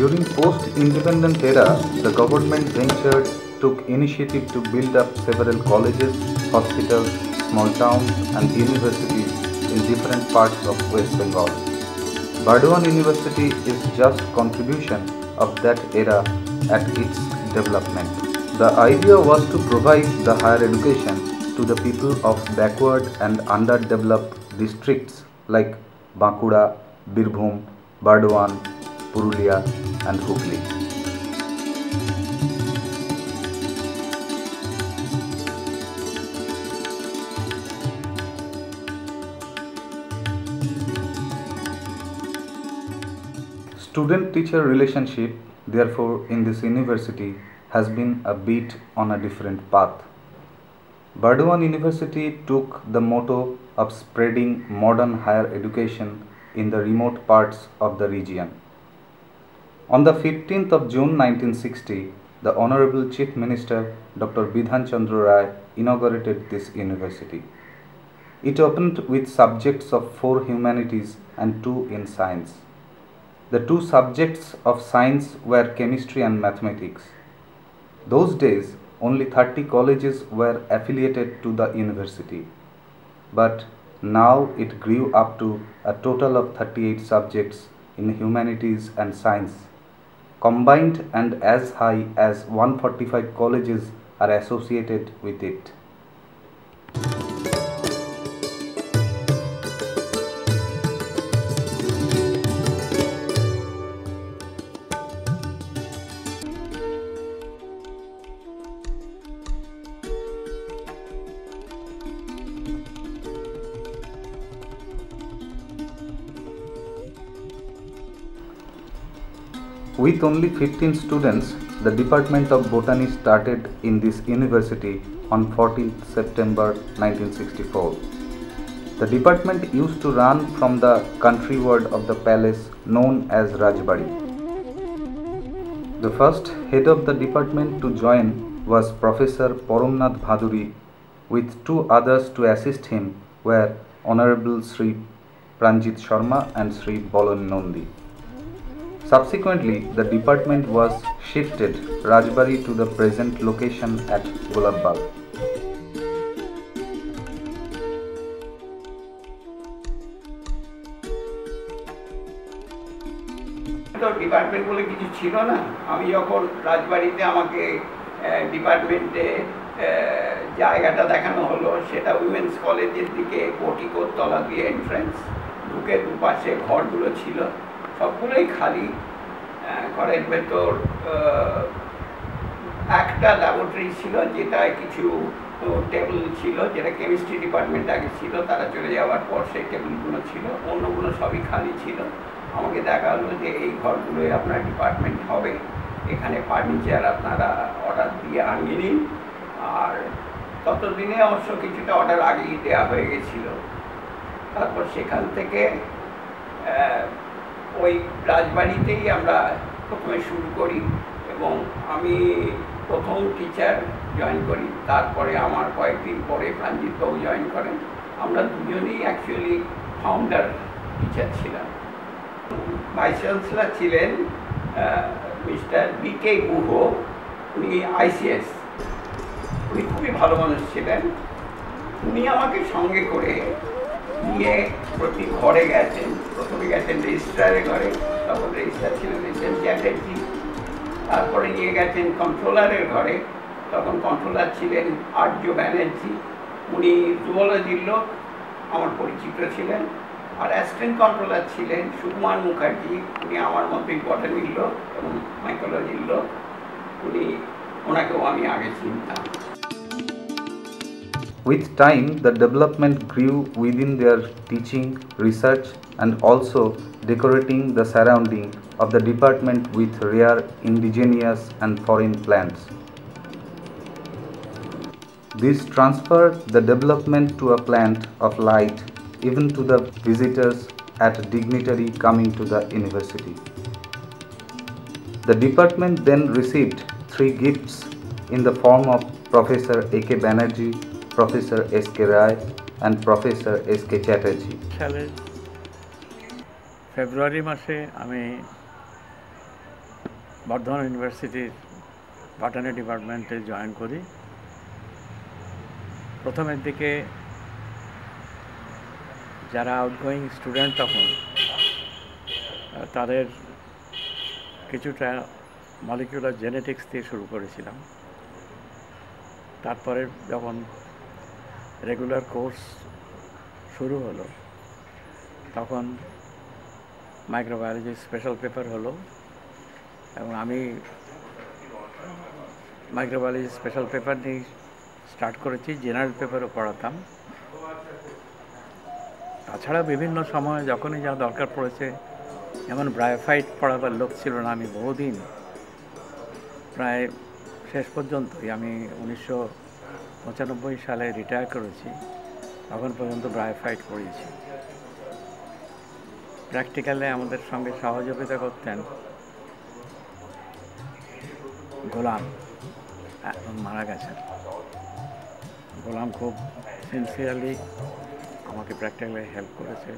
During post-independent era, the government ventured took initiative to build up several colleges, hospitals, small towns and universities in different parts of West Bengal. Burdwan University is just contribution of that era at its development. The idea was to provide the higher education to the people of backward and underdeveloped districts like Bankura, Birbhum, Burdwan, Purulia and Hooghly. Student-teacher relationship, therefore, in this university has been a bit on a different path. Burdwan University took the motto of spreading modern higher education in the remote parts of the region. On the 15th of June 1960, the Honorable Chief Minister Dr. Bidhan Chandra Roy inaugurated this university. It opened with subjects of four humanities and two in science. The two subjects of science were chemistry and mathematics. Those days, only 30 colleges were affiliated to the university, but now it grew up to a total of 38 subjects in humanities and science. Combined and as high as 145 colleges are associated with it. With only 15 students, the Department of Botany started in this university on 14 September 1964. The department used to run from the country ward of the palace known as Rajbari. The first head of the department to join was Professor Paramnath Bhaduri with two others to assist him were Honorable Sri Pranjit Sharma and Sri Balan Nandy. Subsequently, the department was shifted Rajbari to the present location at Gulabbag. তো department বলে কিছু ছিল না আমি যখন রাজবাড়িতে আমাকে ডিপার্টমেন্টে জায়গাটা দেখানো হলো সেটা উইমেন্স কলেজের দিকে কোটিকোর তলা দিয়ে এন্ট্রেন্স ঢুকে দুপাশে ঘরগুলো ছিল সবগুলোই খালি ঘরের ভেতর একটা ল্যাবরেটরি ছিল যেটায় কিছু টেবিল ছিল, যেটা কেমিস্ট্রি ডিপার্টমেন্ট আগে ছিল, তারা চলে যাওয়ার পর সেই টেবিলগুলো ছিল, অন্যগুলো সবই খালি ছিল। আমাকে দেখা হলো যে এই ঘরগুলোই আপনার ডিপার্টমেন্ট হবে, এখানে ফার্নিচার আপনারা অর্ডার দিয়ে আনিয়ে নিন। আর ততদিনে অবশ্য কিছুটা অর্ডার আগেই দেওয়া হয়ে গেছিল। তারপর সেখান থেকে ওই রাজবাড়িতেই আমরা প্রথমে শুরু করি এবং আমি প্রথম টিচার জয়েন করি। তারপরে আমার কয়েকদিন পরে প্রাঞ্জিতবাবু জয়েন করেন। আমরা দুজনেই অ্যাকচুয়ালি ফাউন্ডার টিচার ছিলাম। ভাইস চ্যান্সেলার ছিলেন মিস্টার বি কে গুহ, উনি আইসিএস উনি খুবই ভালো মানুষ ছিলেন। উনি আমাকে সঙ্গে করে নিয়ে প্রতি ঘরে গেছেন। প্রথমে গেছেন রেজিস্ট্রারের ঘরে। তখন রেজিস্ট্রার ছিলেন এম চ্যাটার্জি তারপরে নিয়ে গেছেন কন্ট্রোলারের ঘরে। তখন কন্ট্রোলার ছিলেন আর্য ব্যানার্জি। উনি জুওলজির লোক আমার পরিচিত ছিলেন। আর অ্যাসিস্ট্যান্ট কন্ট্রোলার ছিলেন সুকুমার মুখার্জি। উনি আমার মতোই বটানির লোক এবং মাইকোলজির লোক। উনি ওনাকেও আমি আগে চিনতাম। With time, the development grew within their teaching, research, and also decorating the surrounding of the department with rare indigenous and foreign plants. This transferred the development to a plant of light even to the visitors at dignitary coming to the university. The department then received three gifts in the form of Professor A.K. Banerjee, Professor S.K. Rai, and Professor S.K. Chatterjee. ফেব্রুয়ারি মাসে আমি বর্ধমান ইউনিভার্সিটির বটানি ডিপার্টমেন্টে join করি। প্রথমের দিকে যারা outgoing student তখন তাদের কিছুটা মলিকুলার জেনেটিক্স দিয়ে শুরু করেছিলাম। তারপরে যখন রেগুলার কোর্স শুরু হলো, তখন মাইক্রোবায়োলজি স্পেশাল পেপার হলো। এবং আমি মাইক্রোবায়োলজি স্পেশাল পেপার নিয়ে স্টার্ট করেছি জেনারেল পেপারও পড়াতাম। তাছাড়া বিভিন্ন সময় যখনই যা দরকার পড়েছে, যেমন ব্রায়োফাইট পড়াবার লোক ছিল না আমি বহুদিন। প্রায় শেষ পর্যন্তই আমি উনিশশো পঁচানব্বই সালে রিটায়ার করেছি। তখন পর্যন্ত ব্রায়োফাইট পড়িয়েছি। প্র্যাকটিক্যালে আমাদের সঙ্গে সহযোগিতা করতেন গোলাম এখন মারা গেছেন। গোলাম খুব সিনসিয়ারলি আমাকে প্র্যাকটিক্যালি হেল্প করেছে।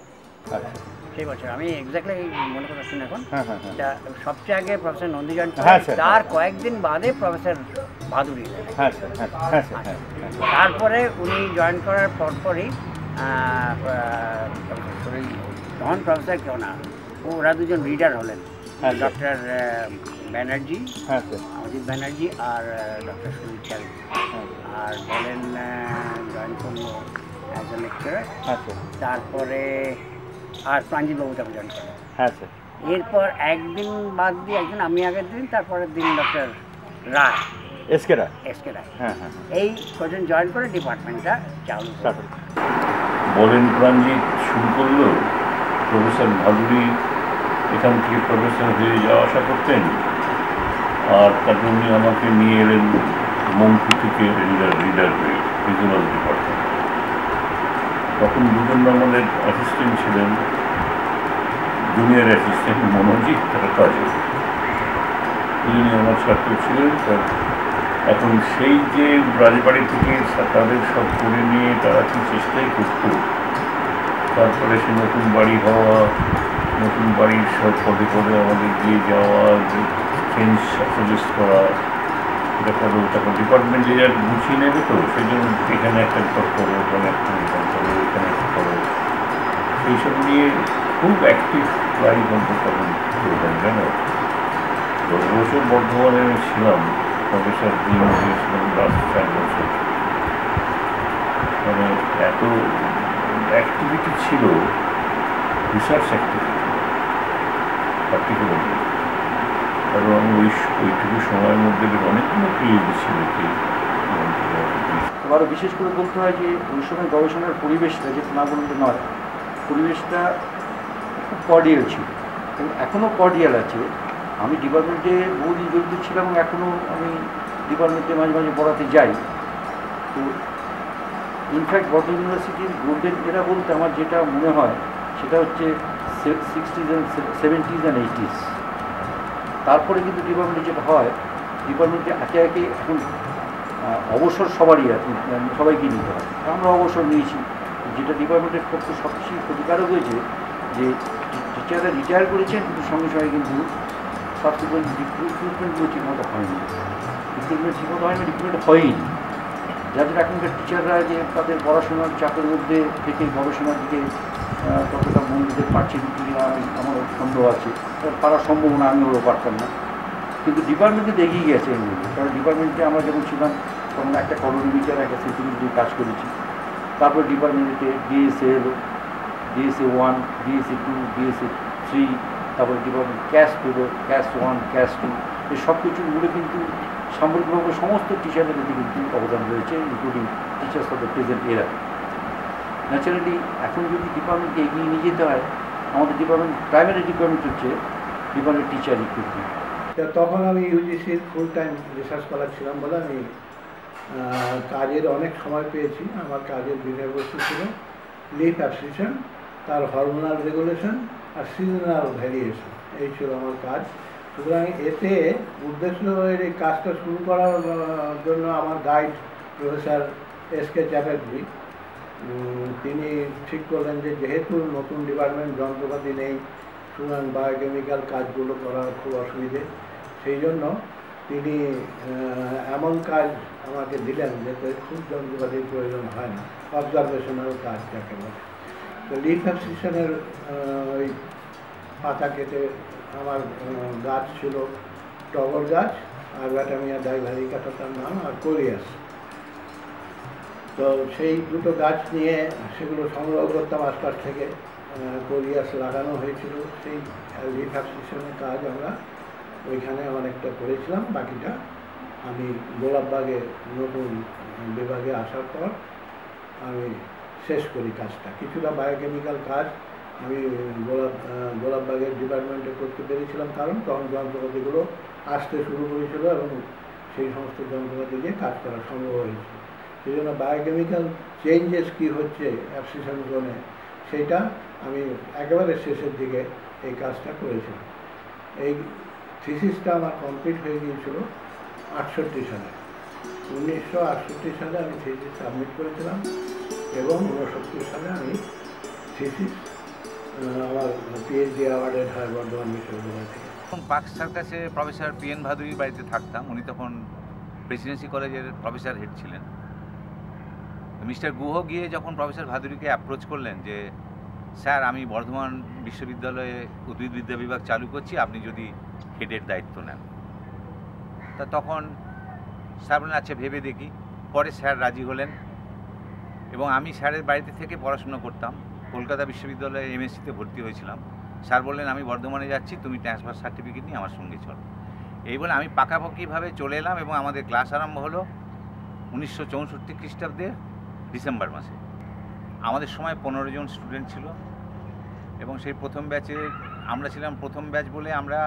আচ্ছা। সেই বছর আমি এক্স্যাক্টলি মনে করতে শুনি এখন হ্যাঁ হ্যাঁ হ্যাঁ। সবচেয়ে আগে প্রফেসর নন্দী জয়েন হ্যাঁ, তার কয়েকদিন বাদে প্রফেসর হ্যাঁ তারপরে উনি জয়েন করার পরপরই তখন প্রফেসর কেউ না। ওরা দুজন রিডার হলেন। হ্যাঁ, ডক্টর ব্যানার্জি হ্যাঁ স্যার। অজিত ব্যানার্জি আর ডক্টর সুনীল চাল হ্যাঁ আর বলেন জয়েন করল অ্যাজ এ লেকচারার হ্যাঁ স্যার। তারপরে আর প্রাঞ্জিত তখন জয়েন করলেন। হ্যাঁ স্যার। এরপর একদিন বাদ দিয়ে একদিন আমি আগের দিন তারপরের দিন doctor Roy. SK Roy. SK Roy. হ্যাঁ হ্যাঁ এই কজন জয়েন করে ডিপার্টমেন্টটা চালু বলেন প্রাণজিৎ শুরু করল? প্রফেসর ভাদুরী এখান থেকে প্রফেসর হয়ে যাওয়া আসা করতেন। আর তারপর উনি আমাকে নিয়ে এলেন মঙ্কু থেকে রিডার রিডার হয়ে রিজনাল ডিপার্টমেন্ট তখন দুজন আমাদের অ্যাসিস্ট্যান্ট ছিলেন জুনিয়র অ্যাসিস্ট্যান্ট মনোজিৎ তার কাজে দুজনই আমার ছাত্র ছিলেন এখন সেই যে রাজবাড়ি থেকে তাদের সব করে নিয়ে তারা কি চেষ্টাই করতো তারপরে সে নতুন বাড়ি হওয়া, নতুন বাড়ির সব পদে পদে আমাদের গিয়ে যাওয়া চেঞ্জ সাজেস্ট করা, এটা করো তারপর ডিপার্টমেন্টে যা গুছিয়ে নেবে তো সেই জন্য এখানে একটা ঘর করো ওখানে একটা ঘর করো এখানে একটা করো সব নিয়ে খুব অ্যাক্টিভ লাইফ অন্তত তখন করবেন, জানো? দশ বছর বর্ধমানে আমি ছিলাম, প্রফেসর ডিন হয়েছিলাম লাস্ট চার বছর। মানে এত অ্যাক্টিভিটি ছিল রিসার্চ অ্যাক্টিভিটি পার্টিকুলারলি এবং ওই ওইটুকু সময়ের মধ্যে অনেকগুলো পিএইচডি ছিল কি আবারও বিশেষ করে বলতে হয় যে ওই সময় গবেষণার পরিবেশটা যে না বলুন নয়, পরিবেশটা খুব কর্ডিয়াল ছিল। এবং এখনও কর্ডিয়াল আছে। আমি ডিপার্টমেন্টে বহুদিন জড়িত ছিলাম এখনও আমি ডিপার্টমেন্টে মাঝে মাঝে পড়াতে যাই। ইনফ্যাক্ট বর্ধমান ইউনিভার্সিটির গোল্ডেন এরা বলতে আমার যেটা মনে হয়, সেটা হচ্ছে sixties and seventies and eighties তারপরে কিন্তু ডিপার্টমেন্টে যেটা হয় ডিপার্টমেন্টে একে একে এখন অবসর সবারই আছে মানে সবাইকে নিতে হয়। আমরা অবসর নিয়েছি। যেটা ডিপার্টমেন্টের পক্ষে সবচেয়ে ক্ষতিকারক হয়েছে যে টিচাররা রিটায়ার করেছেন, কিন্তু সঙ্গে সঙ্গে কিন্তু সাবসিকুয়েন্ট রিক্রুটমেন্টগুলো ঠিকমতো হয়নি। রিক্রুটমেন্ট ঠিকমতো হয়নি রিক্রুটমেন্ট হয়নি যাদের এখনকার টিচাররা যে তাদের পড়াশোনার চাপের মধ্যে থেকে গবেষণার দিকে ততটা মন দিতে পারছেন কি আমার সন্দেহ আছে। পারার সম্ভাবনা আমি ওরও পারতাম না। কিন্তু ডিপার্টমেন্টে এগিয়ে গেছে এগুলো কারণ ডিপার্টমেন্টে আমরা যখন ছিলাম, তখন একটা কলোনিমিটার একটা সেন্টিমিটার দিয়ে কাজ করেছি। তারপর ডিপার্টমেন্টে ডিএসএ এলো। DSA one DSA two DSA three তারপর ডিপার্টমেন্ট ক্যাশ পেল ক্যাশ ওয়ান ক্যাশ টু এই সব কিছুগুলো কিন্তু সামগ্রিকভাবে সমস্ত টিচারদের প্রতি কিন্তু অবদান রয়েছে including teachers of the present এরা ন্যাচারালি এখন যদি ডিপার্টমেন্টকে এগিয়ে নিয়ে যেতে হয়, আমাদের ডিপার্টমেন্ট প্রাইমারি ডিপার্টমেন্ট হচ্ছে ডিপার্টমেন্ট টিচার রিক্রুটমেন্ট তখন আমি ইউজিসির ফুল টাইম রিসার্চ স্কলার ছিলাম বলে আমি কাজের অনেক সময় পেয়েছি। আমার কাজের বিষয়বস্তু ছিল লিফ অ্যাবসিশন তার হরমোনাল রেগুলেশন আর সিজনাল ভ্যারিয়েশন এই ছিল আমার কাজ। সুতরাং এতে উদ্দেশ্য এই কাজটা শুরু করার জন্য আমার guide professor S K Chatterjee তিনি ঠিক করলেন যে যেহেতু নতুন ডিপার্টমেন্ট যন্ত্রপাতি নেই, সুতরাং বায়োকেমিক্যাল কাজগুলো করা খুব অসুবিধে। সেই জন্য তিনি এমন কাজ আমাকে দিলেন যাতে খুব যন্ত্রপাতির প্রয়োজন হয় না অবজারভেশনাল কাজ যাকে বলে। তো লিফ অ্যাবসিশনের ওই পাতা কেটে আমার গাছ ছিল টগর গাছ, আর ব্যাটামিয়া ডাইভারিকাটা তার নাম আর কোরিয়াস তো সেই দুটো গাছ নিয়ে সেগুলো সংগ্রহ করতাম আশপাশ থেকে কোরিয়াস লাগানো হয়েছিল। সেই রিফ্যাক্সেশনের কাজ আমরা ওইখানে অনেকটা করেছিলাম, বাকিটা আমি গোলাপবাগে নতুন বিভাগে আসার পর আমি শেষ করি কাজটা। কিছুটা বায়োকেমিক্যাল কাজ আমি গোলাপ গোলাপবাগের ডিপার্টমেন্টে করতে পেরেছিলাম কারণ তখন যন্ত্রপাতিগুলো আসতে শুরু করেছিল এবং সেই সমস্ত যন্ত্রপাতি দিয়ে কাজ করা সম্ভব হয়েছে। সেই জন্য বায়োকেমিক্যাল চেঞ্জেস কী হচ্ছে অ্যাবসিশন জোনে সেইটা আমি একেবারে শেষের দিকে এই কাজটা করেছিলাম। এই থিসিসটা আমার কমপ্লিট হয়ে গিয়েছিল আটষট্টি সালে। উনিশশো আটষট্টি সালে আমি থিসিস সাবমিট করেছিলাম এবং ঊনসত্তর সালে আমি থিসিস আমার পিএইচডি অ্যাওয়ার্ডেড পার্ক সার্কাসে প্রফেসর পি এন ভাদুরীর বাড়িতে থাকতাম। উনি তখন প্রেসিডেন্সি কলেজের প্রফেসর হেড ছিলেন। মিস্টার গুহ গিয়ে যখন প্রফেসর ভাদুরীকে অ্যাপ্রোচ করলেন যে, স্যার, আমি বর্ধমান বিশ্ববিদ্যালয়ে উদ্ভিদবিদ্যা বিভাগ চালু করছি, আপনি যদি হেডের দায়িত্ব নেন। তা তখন স্যার বললেন আচ্ছা ভেবে দেখি। পরে স্যার রাজি হলেন এবং আমি স্যারের বাড়িতে থেকে পড়াশুনো করতাম। কলকাতা বিশ্ববিদ্যালয়ে এমএসসিতে ভর্তি হয়েছিলাম। স্যার বললেন, আমি বর্ধমানে যাচ্ছি, তুমি ট্রান্সফার সার্টিফিকেট নিয়ে আমার সঙ্গে চলো। এই বলে আমি পাকাপাকিভাবে চলে এলাম এবং আমাদের ক্লাস আরম্ভ হলো উনিশশো চৌষট্টি খ্রিস্টাব্দের ডিসেম্বর মাসে। আমাদের সময় পনেরো জন স্টুডেন্ট ছিল এবং সেই প্রথম ব্যাচে আমরা ছিলাম প্রথম ব্যাচ বলে আমরা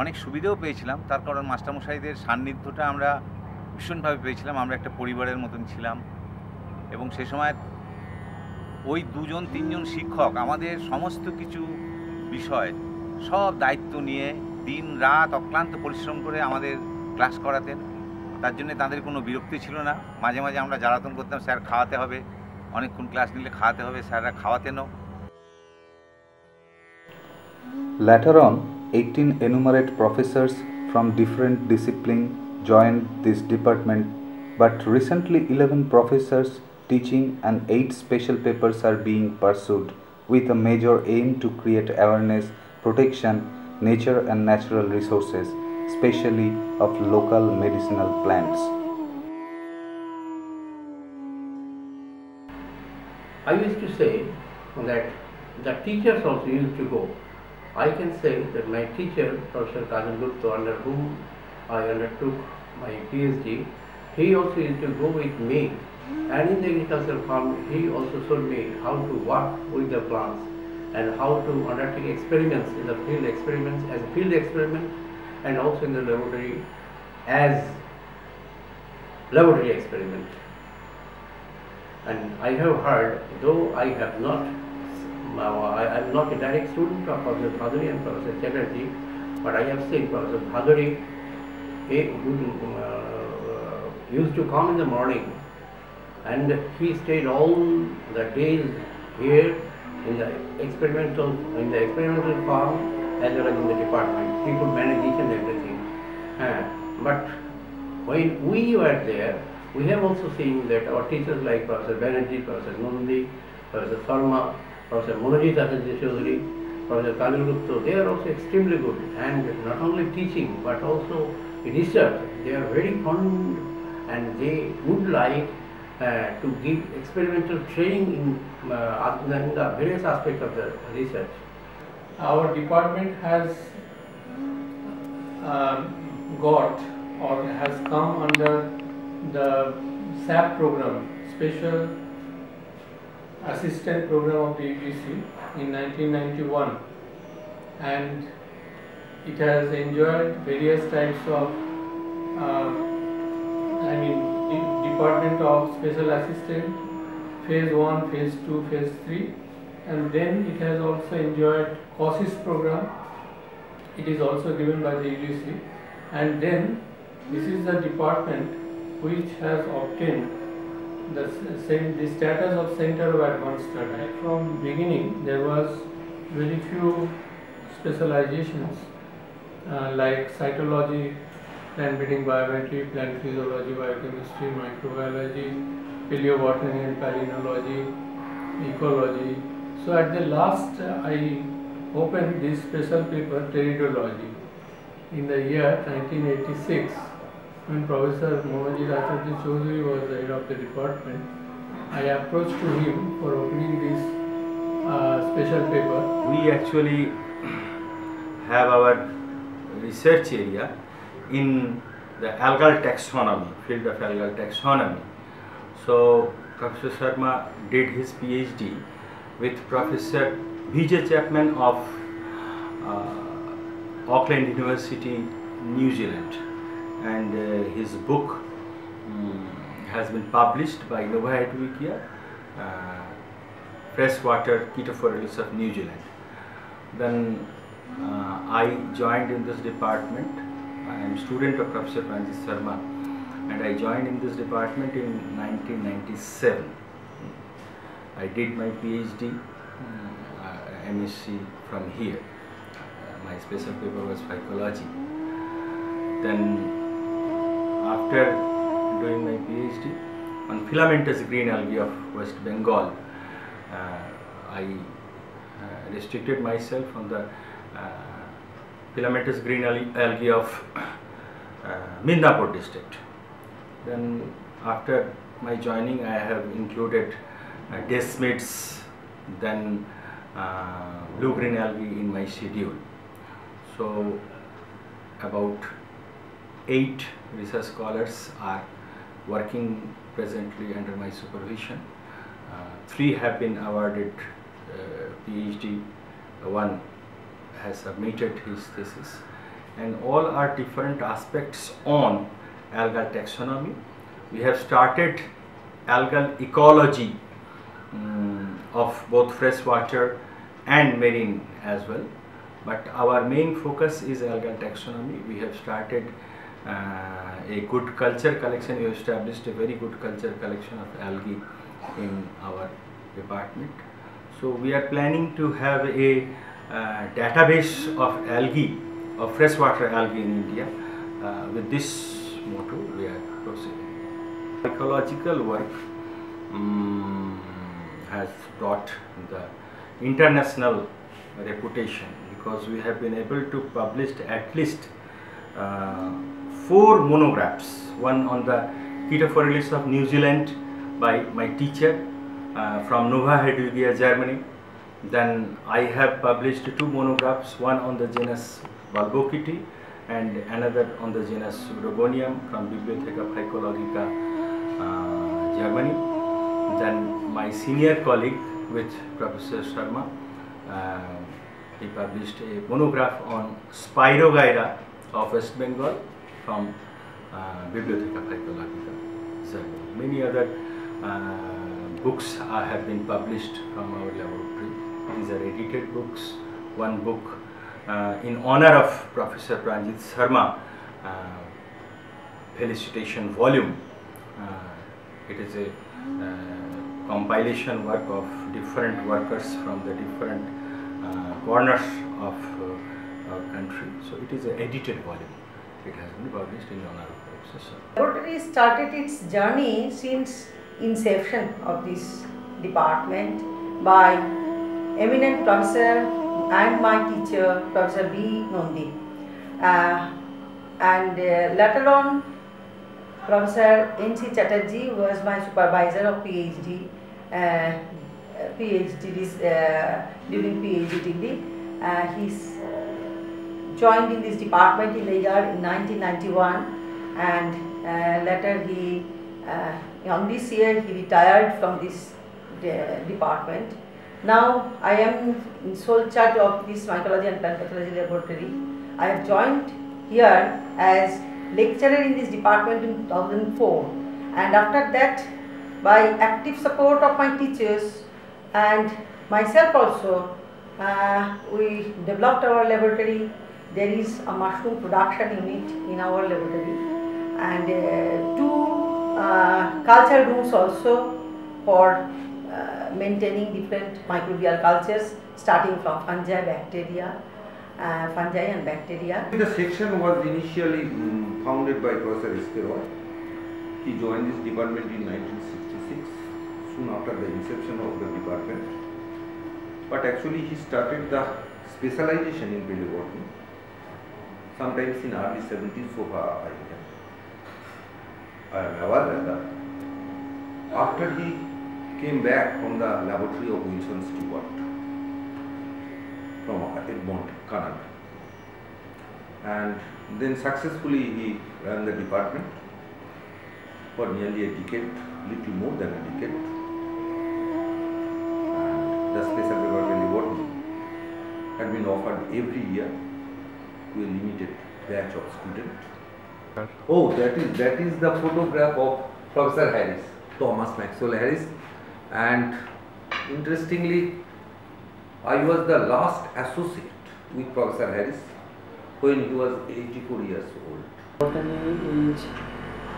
অনেক সুবিধেও পেয়েছিলাম। তার কারণ মাস্টারমশাইদের সান্নিধ্যটা আমরা ভীষণভাবে পেয়েছিলাম। আমরা একটা পরিবারের মতন ছিলাম এবং সে সময় ওই দুজন তিনজন শিক্ষক আমাদের সমস্ত কিছু বিষয় সব দায়িত্ব নিয়ে দিন রাত অক্লান্ত পরিশ্রম করে আমাদের ক্লাস করাতেন। তার জন্য তাদের কোনো বিরক্তি ছিল না। মাঝে মাঝে আমরা জ্বালাতন করতাম স্যার খাওয়াতে হবে। অনেকক্ষণ ক্লাস নিলে খাওয়াতে হবে স্যাররা খাওয়াতেনও। Later on, 18 enumerate professors from different disciplines joined this department, but recently 11 professors teaching and 8 special papers are being pursued with a major aim to create awareness, protection, nature and natural resources, especially of local medicinal plants. I used to say that the teachers also used to go. I can say that my teacher, Professor Kajal Gupta, under whom I undertook my PhD, he also used to go with me. And in the agricultural farm, he also showed me how to work with the plants and how to undertake experiments in the field experiments as a field experiment and also in the laboratory as laboratory experiment. And I have heard, though I have not, I am not a direct student of Professor Bhaduri and Professor Chatterjee, but I have seen Professor Bhaduri uh, used to come in the morning and he stayed all the days here in the experimental in the experimental farm as well as in the department. He could manage each and everything. Uh, but when we were there, we have also seen that our teachers like Professor Banerjee, Professor Nandy, Professor Sharma, Professor Acharya Chaudhary, Professor Kalil Gupta, they are also extremely good and not only teaching but also research. They are very fond and they would like uh, to give experimental training in, uh, in the various aspects of the research. Our department has um, got or has come under the SAP program, Special Assistant Program of the UGC in 1991 and it has enjoyed various types of uh, I mean Department of Special Assistant, Phase 1, Phase 2, Phase 3 and then it has also enjoyed courses program. It is also given by the UGC and then this is the department which has obtained the, the status of Center of Advanced Study. From beginning there was very few specializations uh, like cytology, plant breeding biometry, plant physiology, biochemistry, microbiology, paleobotany and palynology, ecology. So at the last I opened this special paper, pteridology, in the year 1986 when Professor Acharya Chaudhary was the head of the department. I approached to him for opening this uh, special paper. We actually have our research area in the algal taxonomy, field of algal taxonomy. So Professor Sharma did his PhD with Professor V.J. Chapman of uh, Auckland University, New Zealand, and uh, his book um, has been published by Nova Hedwigia, uh, Freshwater Chaetophorales of New Zealand. Then uh, I joined in this department. I am student of Professor Francis Sharma and I joined in this department in 1997. I did my PhD, uh, MSc from here. Uh, my special paper was phycology. Then after doing my PhD on filamentous green algae of West Bengal, uh, I uh, restricted myself on the uh, filamentous green algae of uh, Midnapur district. Then after my joining, I have included uh, desmids, then uh, blue green algae in my schedule. So about eight research scholars are working presently under my supervision. Uh, three have been awarded uh, PhD. One has submitted his thesis, and all are different aspects on algal taxonomy. We have started algal ecology um, of both freshwater and marine as well. But our main focus is algal taxonomy. We have started uh, a good culture collection. We have established a very good culture collection of algae in our department. So we are planning to have a database of algae, of freshwater algae in India. Uh, with this motto, we are proceeding. Ecological work um, has brought the international reputation because we have been able to publish at least uh, four monographs. One on the Chaetophorales of New Zealand by my teacher uh, from Nova Hedwigia, Germany. Then I have published two monographs, one on the genus Bulbochaete and another on the genus Oedogonium from Bibliotheca Phycologica, uh, Germany. Then my senior colleague with Professor Sharma, uh, he published a monograph on Spirogyra of West Bengal from uh, Bibliotheca Phycologica, Germany. Many other uh, books uh, have been published from our laboratory. These are edited books. One book uh, in honor of Professor Pranjit Sharma, uh, felicitation volume. Uh, it is a uh, compilation work of different workers from the different uh, corners of our country. So it is an edited volume. It has been published in honor of Professor. Laboratory started its journey since inception of this department by eminent professor and my teacher, Professor B. Nandy. Uh, and uh, later on, Professor N.C. Chatterjee was my supervisor of PhD, uh, PhD uh, during PhD degree. Uh, he's joined in this department in the year 1991 and uh, later he, uh, on this year he retired from this de- department. Now I am in sole charge of this mycology and plant pathology laboratory. I have joined here as lecturer in this department in 2004 and after that by active support of my teachers and myself also uh, we developed our laboratory. There is a mushroom production unit in our laboratory. And uh, two uh, culture rooms also for uh, maintaining different microbial cultures starting from fungi, bacteria uh, fungi and bacteria. The section was initially mm, founded by Professor S.K. Roy. He joined this department in 1966, soon after the inception of the department. But actually he started the specialization in paleobotany sometimes in early 70s so far I am aware that after he came back from the laboratory of Wilson Stewart from Edmonton, Canada and then successfully he ran the department for nearly a decade, little more than a decade. And the special paper paleobotany had been offered every year to a limited batch of students. Oh, that is that is the photograph of Professor Harris, Thomas Maxwell Harris, and interestingly, I was the last associate with Professor Harris when he was 84 years old. Botany is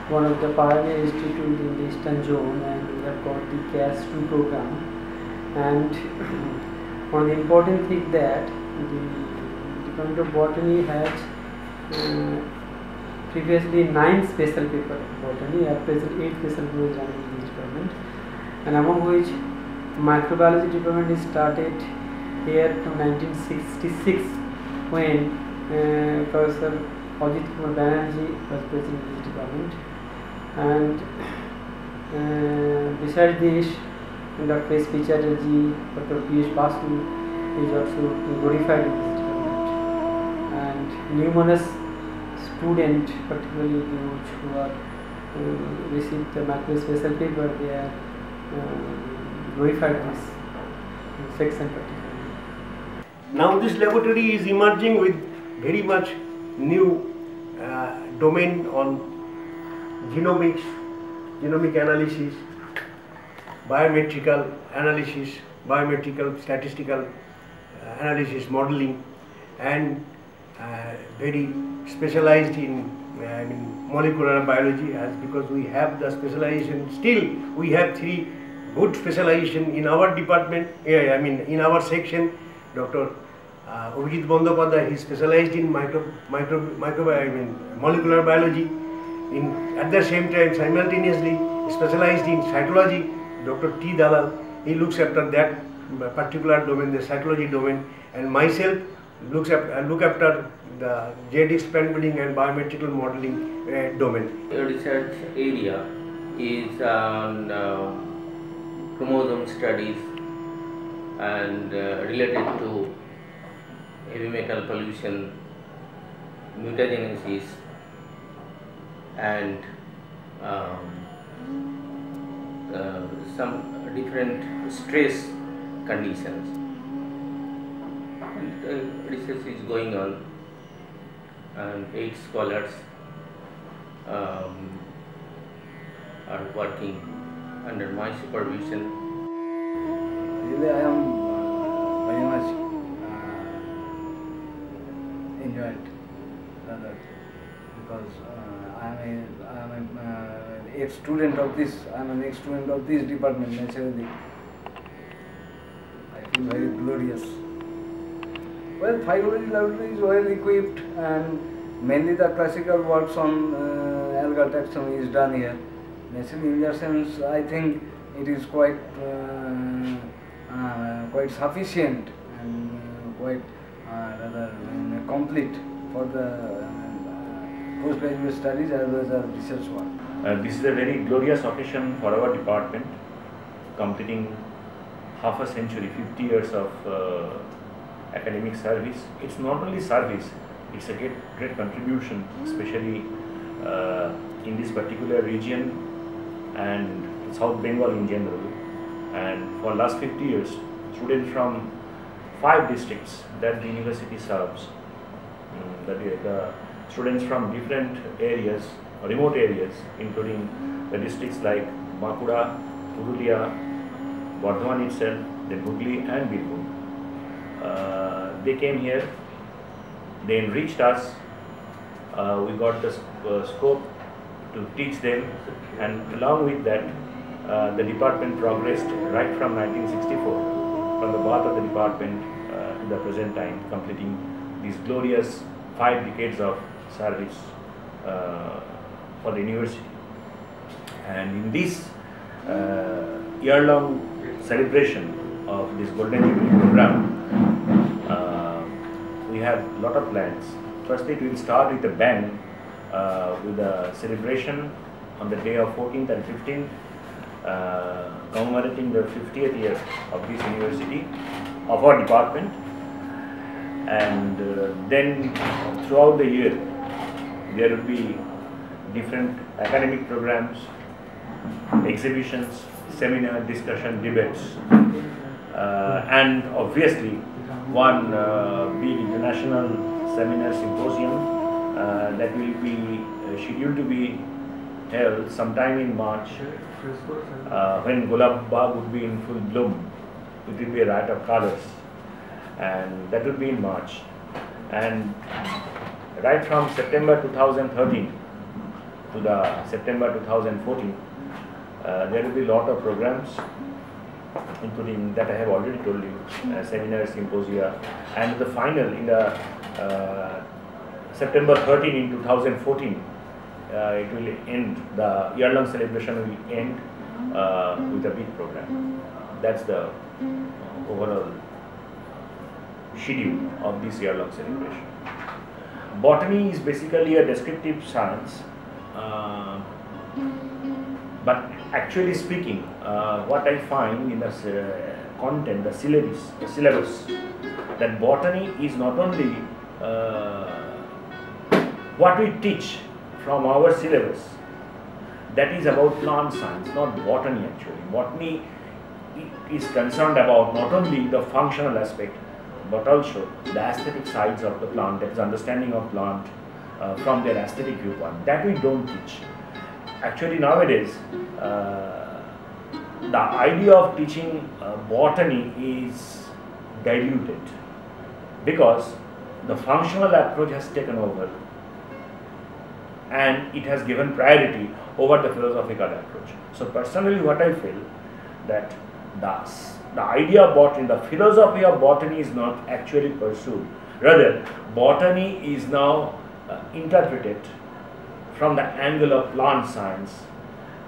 one of the pioneer institutes in the eastern zone and we have got the CAS2 program and one of the important thing that the Department of Botany has uh, previously nine special paper of botany, at present eight special papers running in this department and among which microbiology department is started here from 1966 when uh, Professor Ajit Kumar Banerjee was president of this department and uh, besides this Dr. S. P. Chatterjee, Dr. P. S. Basu is also glorified in this department and numerous students particularly those who are uh, received the macro special paper uh, glorified in this section particularly. Now this laboratory is emerging with very much new uh, domain on genomics, genomic analysis, biometrical analysis, biometrical statistical uh, analysis modeling and uh, very specialized in uh, I mean, molecular biology as because we have the specialization still we have three good specialization in our department yeah, I mean in our section Dr. Uh, Abhijit Bandyopadhyay he specialized in micro, micro, micro I mean molecular biology in at the same time simultaneously specialized in cytology Dr. T. Dalal he looks after that particular domain the cytology domain and myself looks at, uh, look after the genetic span building and biometrical modeling uh, domain. The research area is on uh, chromosome studies and uh, related to heavy metal pollution, mutagenesis and um, uh, some different stress conditions. And uh, research is going on and eight scholars um, are working under my supervision. Really, I am uh, very much uh, enjoyed because uh, I am a, I am a uh, ex-student of this. I am an ex-student of this department. Naturally, I feel very glorious. Well, phylogeny laboratory is well equipped and mainly the classical works on uh, algal taxonomy is done here. Naturally, in that sense, I think it is quite uh, uh, quite sufficient and uh, quite uh, rather uh, complete for the postgraduate studies as well as research work. this is a very glorious occasion for our department, completing half a century, 50 years of academic service. It's not only service, it's a great, great contribution, especially uh, in this particular region and South Bengal in general. And for last 50 years, students from five districts that the university serves, um, that is the students from different areas, remote areas, including the districts like Bankura, Purulia, Bardhaman itself, then Hooghly and Birbhum. Uh, they came here, they enriched us, uh, we got the uh, scope to teach them and along with that uh, the department progressed right from 1964 from the birth of the department uh, to the present time completing these glorious five decades of service uh, for the university. And in this uh, year-long celebration of this Golden Jubilee program, uh, we have a lot of plans. Firstly, we will start with a bang with a celebration on the day of 14th and 15th, uh, commemorating the 50th year of this university, of our department. And uh, then throughout the year, there will be different academic programs, exhibitions, seminar, discussion, debates, uh, and obviously one uh, big international seminar symposium uh, that will be uh, scheduled to be held sometime in March uh, when Gulab Bagh would be in full bloom. It will be a riot of colors and that will be in March. And right from September 2013 to the September 2014, uh, there will be a lot of programs including that I have already told you, uh, seminars, symposia, and the final in the uh, September 13 in 2014, uh, it will end, the year-long celebration will end uh, with a big program. That's the overall schedule of this year-long celebration. Botany is basically a descriptive science, uh, but actually speaking, uh, what I find in the uh, content, the syllabus, the syllabus, that botany is not only uh, what we teach from our syllabus, that is about plant science, not botany actually. Botany is concerned about not only the functional aspect, but also the aesthetic sides of the plant, that is understanding of plant uh, from their aesthetic viewpoint. That we don't teach. Actually nowadays, uh, the idea of teaching uh, botany is diluted because the functional approach has taken over and it has given priority over the philosophical approach. So personally what I feel that the, the idea of botany, the philosophy of botany is not actually pursued. Rather, botany is now uh, interpreted from the angle of plant science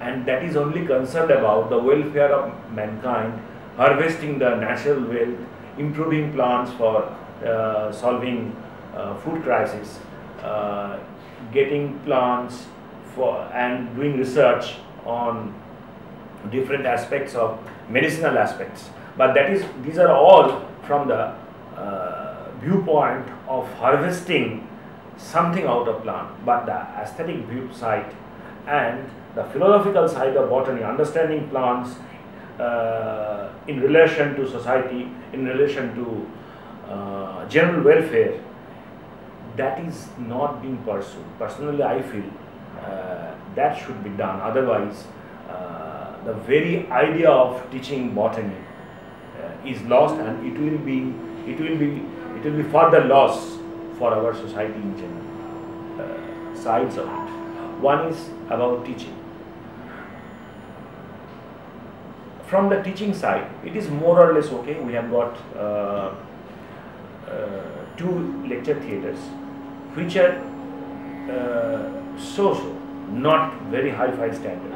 and that is only concerned about the welfare of mankind, harvesting the natural wealth, improving plants for uh, solving uh, food crisis, uh, getting plants for and doing research on different aspects of medicinal aspects. But that is these are all from the uh, viewpoint of harvesting something out of plant. But the aesthetic view side and the philosophical side of botany, understanding plants uh, in relation to society, in relation to uh, general welfare, that is not being pursued. Personally, I feel uh, that should be done. Otherwise, uh, the very idea of teaching botany uh, is lost, and it will be, it will be, it will be further loss for our society in general. Uh, sides of it. One is about teaching. From the teaching side, it is more or less okay. We have got uh, uh, two lecture theatres which are uh, so-so, not very high-fi standard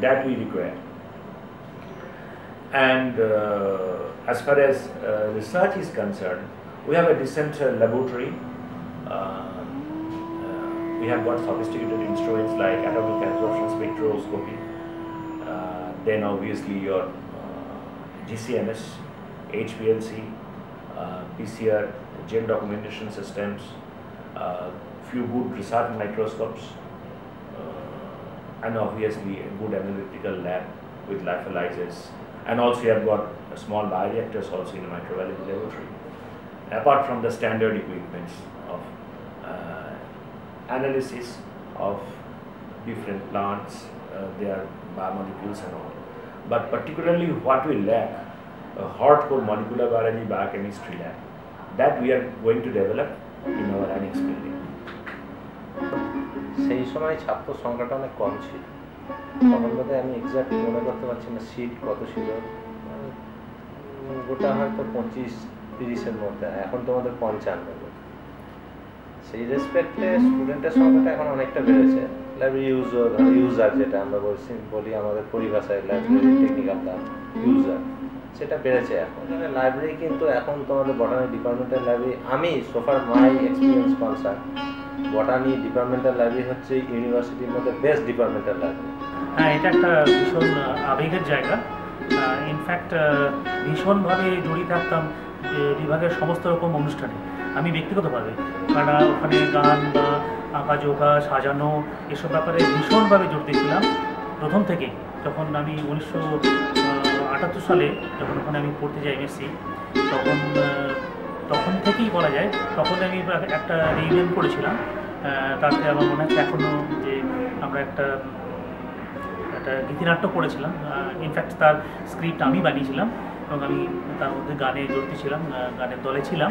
that we require. And uh, as far as uh, research is concerned, we have a decent uh, laboratory. Uh, uh, we have got sophisticated instruments like atomic absorption spectroscopy. Then obviously your GCMS, HPLC, PCR, gene documentation systems, few good research microscopes, uh, and obviously a good analytical lab with lyophilizers. And also you have got small bioreactors also in the microbiology laboratory. Apart from the standard equipments of uh, analysis of different plants, uh, their biomolecules and all. But particularly what we lack, a hardcore molecular biology biochemistry lab. That we are going to develop সেই সময় ছাত্র সংখ্যাটা অনেক কম ছিল। তখন আমি মনে করতে পারছি না সিট কত ছিল। গোটা হয়তো পঁচিশ, তিরিশের মধ্যে। এখন তোমাদের পঞ্চান্ন। সেই রেসপেক্টে স্টুডেন্টের সংখ্যাটা এখন অনেকটা বেড়েছে। লাইব্রেরি ইউজ ইউজার যেটা আমরা বলছি, বলি আমাদের পরিভাষায় লাইব্রেরি টেকনিক্যাল ইউজার সেটা বেড়েছে এখন। মানে লাইব্রেরি কিন্তু এখন তোমাদের বটানি ডিপার্টমেন্টের লাইব্রেরি আমি so far my experience concern botany departmental library হচ্ছে ইউনিভার্সিটির মধ্যে বেস্ট ডিপার্টমেন্টাল লাইব্রেরি হ্যাঁ এটা একটা ভীষণ আবেগের জায়গা। ইনফ্যাক্ট ভীষণভাবে জড়িয়ে থাকতাম বিভাগের সমস্ত রকম অনুষ্ঠানে। আমি ব্যক্তিগতভাবে কারণ ওখানে গান বা আঁকা জোকা সাজানো, এসব ব্যাপারে ভীষণভাবে জোর দিয়েছিলাম প্রথম থেকেই, যখন আমি উনিশশো আটাত্তর সালে যখন ওখানে আমি পড়তে যাই এমএসসি তখন তখন থেকেই বলা যায়, তখন আমি একটা রিউনিয়ন করেছিলাম। তাতে আমার মনে হচ্ছে এখনও যে আমরা একটা একটা গীতিনাট্য করেছিলাম। ইনফ্যাক্ট তার স্ক্রিপ্ট আমি বানিয়েছিলাম এবং আমি তার মধ্যে গানে জড়িত ছিলাম গানের দলে ছিলাম।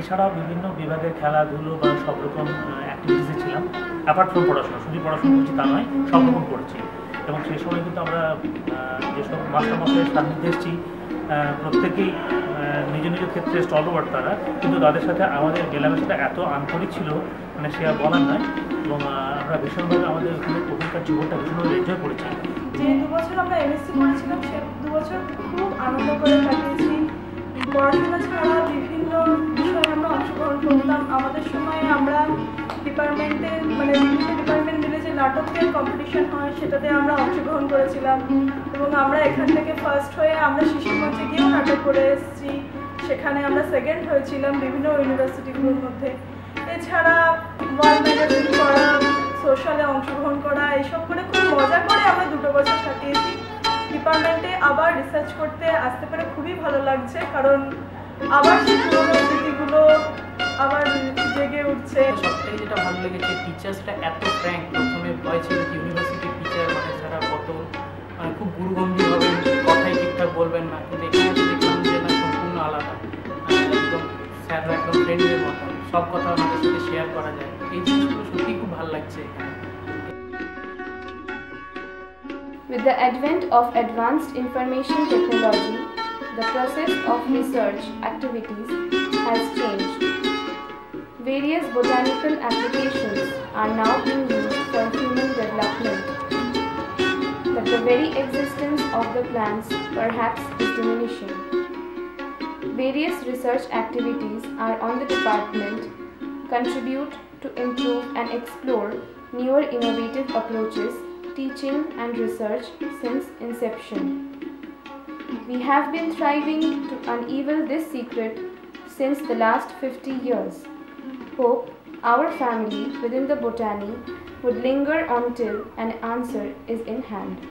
এছাড়াও বিভিন্ন বিভাগের খেলাধুলো বা সব রকম অ্যাক্টিভিটিসে ছিলাম। অ্যাপার্ট ফ্রম পড়াশোনা, শুধু পড়াশোনা করছি তা নয় সব রকম করেছি এবং সেই সময় কিন্তু আমরা যেসব মাস্টারমশাইয়ের সান্নিধ্যে এসেছি প্রত্যেকেই নিজ নিজ ক্ষেত্রে স্টলওয়ার্ড তারা। কিন্তু তাদের সাথে আমাদের মেলামেশাটা এত আন্তরিক ছিল মানে সে আর বলার নয়। এবং আমরা ভীষণভাবে আমাদের ওখানে ওখানকার জীবনটা ভীষণভাবে এনজয় করেছি। যে দু বছর আমরা এমএসসি করেছিলাম, সে দু বছর খুব আনন্দ করে কাটিয়েছি। পড়াশোনা ছাড়া বিভিন্ন বিষয়ে আমরা অংশগ্রহণ করতাম। আমাদের সময় আমরা ডিপার্টমেন্টে মানে বিভিন্ন ডিপার্টমেন্ট মিলে নাটকের কম্পিটিশন হয়, সেটাতে আমরা অংশগ্রহণ করেছিলাম। এবং আমরা এখান থেকে ফার্স্ট হয়ে আমরা শিশুমঞ্চে গিয়েও নাটক করে এসেছি। সেখানে আমরা সেকেন্ড হয়েছিলাম বিভিন্ন ইউনিভার্সিটিগুলোর মধ্যে। এছাড়া ওয়ার্ল্ড করা সোশ্যালে অংশগ্রহণ করা, এসব করে খুব মজা করে আমরা দুটো বছর কাটিয়েছি। ডিপার্টমেন্টে আবার রিসার্চ করতে আসতে পারে খুবই ভালো লাগছে, কারণ আবার সেই পুরোনো স্মৃতিগুলো আবার জেগে উঠছে। সবথেকে যেটা ভালো লেগেছে টিচার্সটা এত ফ্র্যাঙ্ক প্রথমে ভয় ছিল ইউনিভার্সিটির টিচার মানে কত মানে খুব গুরুগম্ভীরভাবে কথাই ঠিকঠাক বলবেন না। কিন্তু এখানে দেখলাম যে না সম্পূর্ণ আলাদা। একদম স্যাররা একদম ফ্রেন্ডের মতন সব কথা আমাদের সাথে শেয়ার করা যায়। এই জিনিসগুলো সত্যিই খুব ভালো লাগছে এখানে। With the advent of advanced information technology, the process of research activities has changed. Various botanical applications are now being used for human development. But the very existence of the plants perhaps is diminishing. Various research activities are on the department contribute to improve and explore newer innovative approaches teaching and research since inception. We have been striving to unveil this secret since the last 50 years. Hope our family within the botany would linger until an answer is in hand.